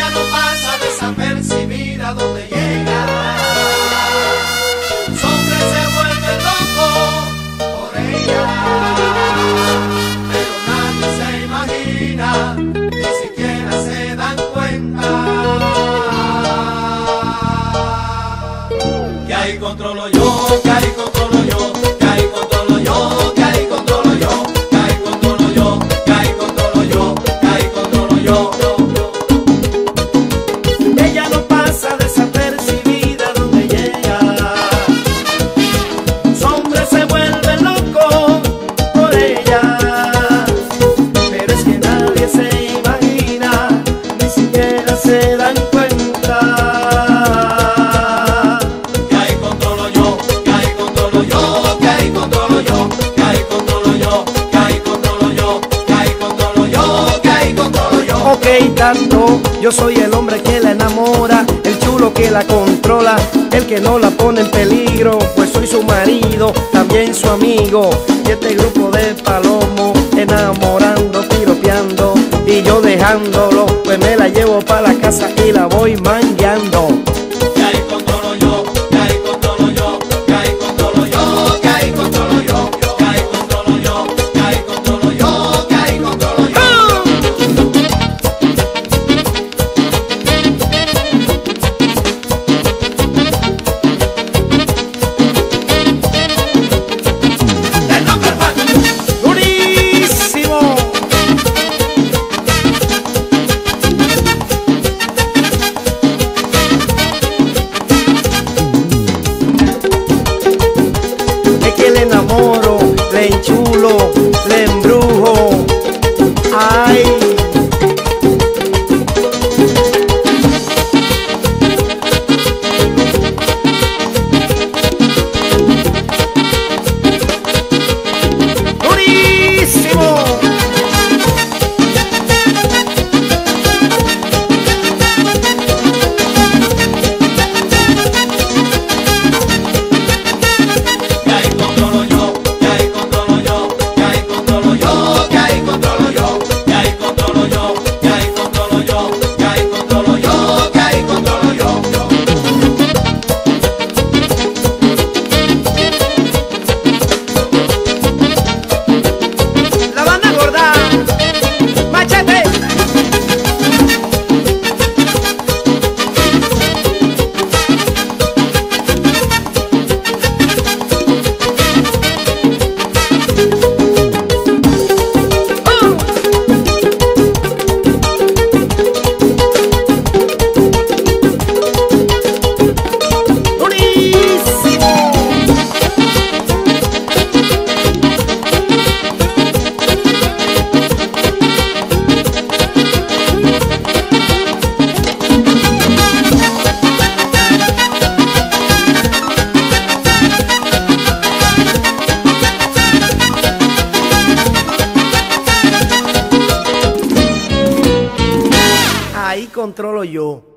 no pasa desapercibida donde llega. Los hombres se vuelven locos por ella, pero nadie se imagina, ni siquiera se dan cuenta. Que ahí controlo yo, que ahí controlo Ok, tanto, yo soy el hombre que la enamora, el chulo que la controla, el que no la pone en peligro, pues soy su marido, también su amigo, y este grupo de palomos, enamorando, piropeando, y yo dejándolo, pues me la llevo para la casa y la voy mangueando. Controlo yo.